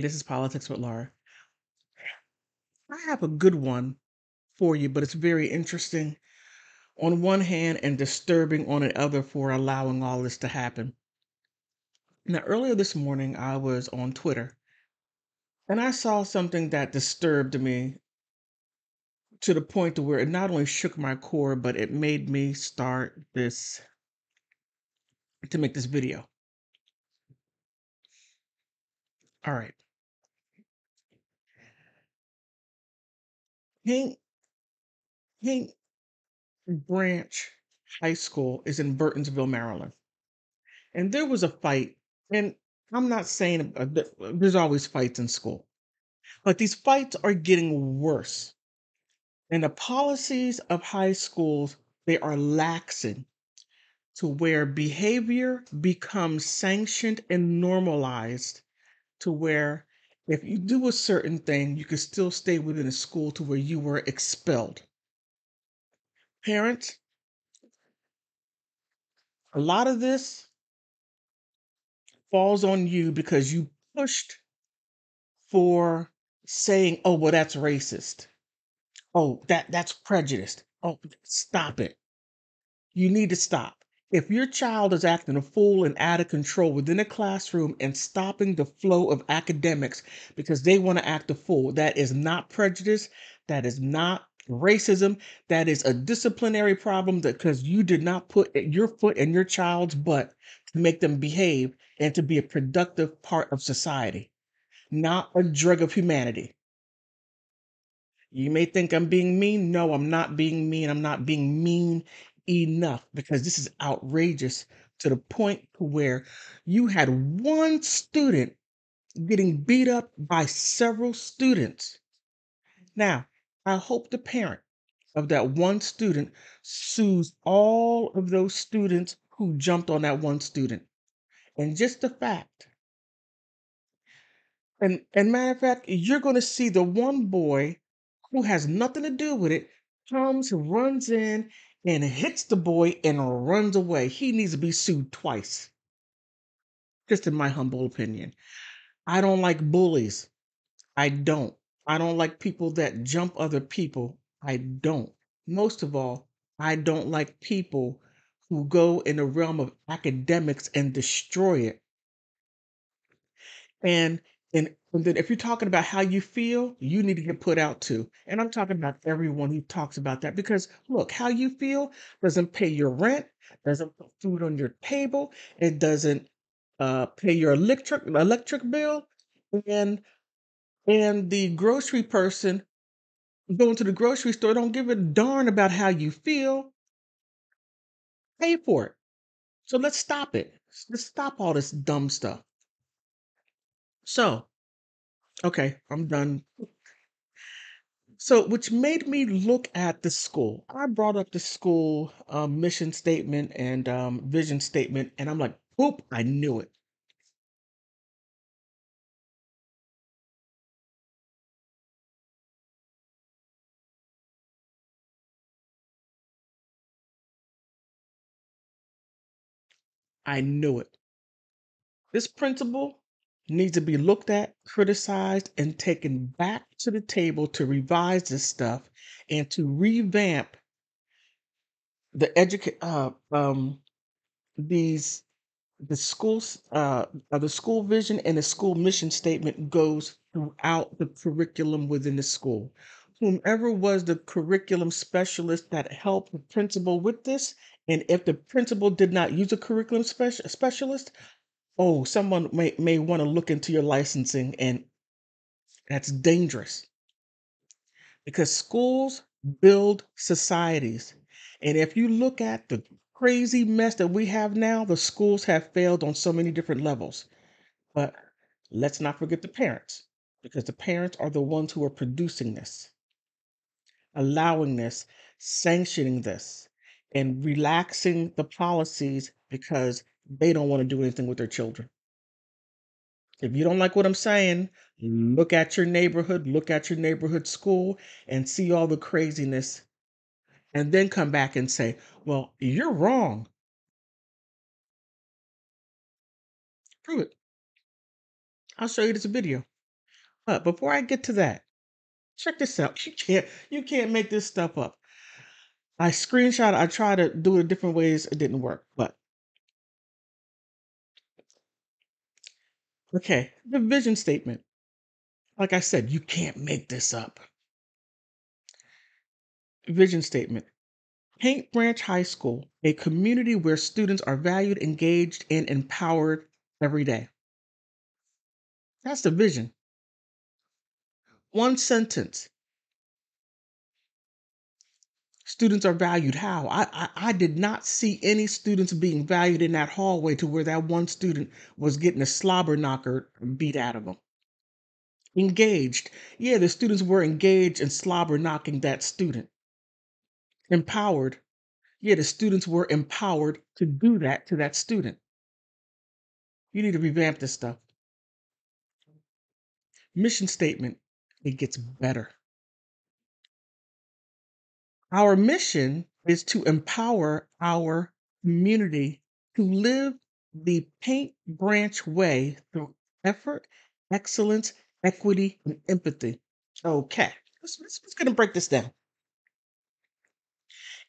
This is Politics with Laura. I have a good one for you, but it's very interesting on one hand and disturbing on the other for allowing all this to happen. Now, earlier this morning, I was on Twitter and I saw something that disturbed me to the point to where it not only shook my core, but it made me start this to make this video. All right. Paint, Paint Branch High School is in Burtonsville, Maryland. And there was a fight, and I'm not saying uh, th- there's always fights in school, but these fights are getting worse. And the policies of high schools, they are laxing to where behavior becomes sanctioned and normalized to where if you do a certain thing, you can still stay within a school to where you were expelled. Parents, a lot of this falls on you because you pushed for saying, "Oh, well, that's racist. Oh, that that's prejudiced. Oh, stop it. You need to stop." If your child is acting a fool and out of control within a classroom and stopping the flow of academics because they want to act a fool, that is not prejudice. That is not racism. That is a disciplinary problem because you did not put your foot in your child's butt to make them behave and to be a productive part of society, not a drug of humanity. You may think I'm being mean. No, I'm not being mean. I'm not being mean enough because this is outrageous to the point to where you had one student getting beat up by several students. Now, I hope the parent of that one student sues all of those students who jumped on that one student. And just the fact, and, and matter of fact, you're going to see the one boy who has nothing to do with it comes, runs in, and hits the boy and runs away. He needs to be sued twice, just in my humble opinion. I don't like bullies. I don't. I don't like people that jump other people. I don't. Most of all, I don't like people who go in the realm of academics and destroy it. And and, and then if you're talking about how you feel, you need to get put out too. And I'm talking about everyone who talks about that because look, how you feel doesn't pay your rent, doesn't put food on your table, it doesn't uh, pay your electric electric bill, and and the grocery person going to the grocery store don't give a darn about how you feel. Pay for it. So let's stop it. Let's stop all this dumb stuff. So, okay, I'm done. So, which made me look at the school. I brought up the school um, mission statement and um, vision statement, and I'm like, boop, I knew it. I knew it. This principal needs to be looked at, criticized, and taken back to the table to revise this stuff and to revamp the educate uh, um, these the schools uh, uh, the school vision and the school mission statement goes throughout the curriculum within the school. Whomever was the curriculum specialist that helped the principal with this and if the principal did not use a curriculum spec- specialist oh someone may, may want to look into your licensing and that's dangerous because schools build societies. And if you look at the crazy mess that we have now, the schools have failed on so many different levels. But let's not forget the parents, because the parents are the ones who are producing this, allowing this, sanctioning this, and relaxing the policies because they don't want to do anything with their children. If you don't like what I'm saying, look at your neighborhood, look at your neighborhood school, and see all the craziness, and then come back and say, Well, you're wrong. Prove it. I'll show you this video. But before I get to that, check this out. You can't you can't make this stuff up. I screenshot. I tried to do it different ways. It didn't work. But okay, the vision statement. Like I said, you can't make this up. Vision statement. Paint Branch High School, a community where students are valued, engaged, and empowered every day. That's the vision. One sentence. Students are valued. How? I, I I did not see any students being valued in that hallway to where that one student was getting a slobber knocker beat out of them. Engaged. Yeah, the students were engaged in slobber knocking that student. Empowered. Yeah, the students were empowered to do that to that student. You need to revamp this stuff. Mission statement. It gets better. Our mission is to empower our community to live the paint branch way through effort, excellence, equity, and empathy. Okay, let's, let's, let's gonna break this down.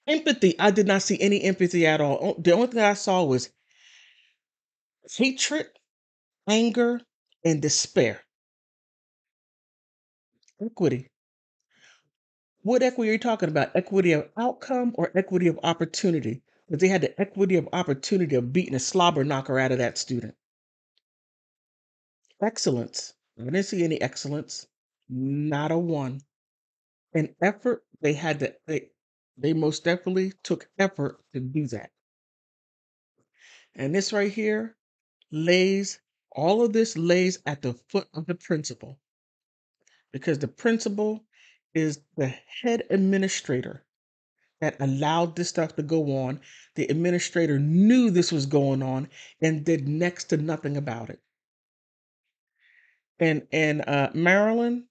Empathy, I did not see any empathy at all. The only thing I saw was hatred, anger, and despair. Equity. What equity are you talking about? Equity of outcome or equity of opportunity? Because they had the equity of opportunity of beating a slobber knocker out of that student. Excellence. I didn't see any excellence. Not a one. And effort, they had to they they most definitely took effort to do that. And this right here lays all of this lays at the foot of the principal because the principal is the head administrator that allowed this stuff to go on. The administrator knew this was going on and did next to nothing about it. And in uh, Maryland,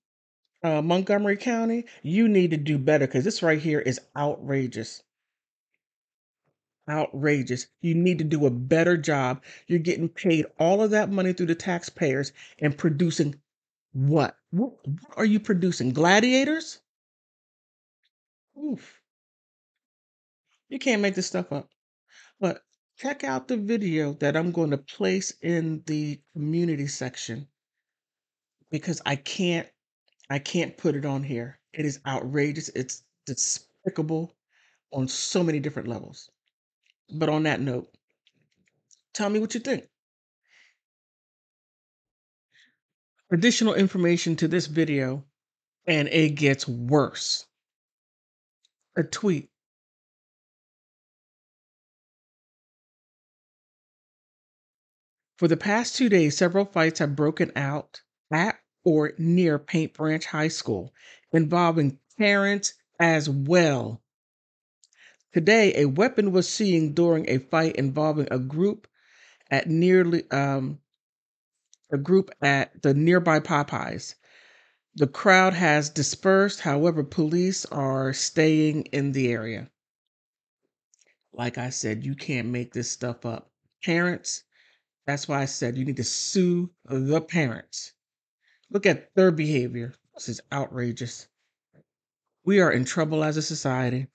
uh, Montgomery County, you need to do better because this right here is outrageous. Outrageous. You need to do a better job. You're getting paid all of that money through the taxpayers and producing what? What, what are you producing? Gladiators? Oof. You can't make this stuff up. But check out the video that I'm going to place in the community section because I can't I can't put it on here. It is outrageous. It's despicable on so many different levels. But on that note, tell me what you think. Additional information to this video, and it gets worse. A tweet. For the past two days, several fights have broken out at or near Paint Branch High School, involving parents as well. Today, a weapon was seen during a fight involving a group at nearly um, a group at the nearby Popeyes. The crowd has dispersed, however, police are staying in the area. Like I said, you can't make this stuff up. Parents, that's why I said you need to sue the parents. Look at their behavior. This is outrageous. We are in trouble as a society.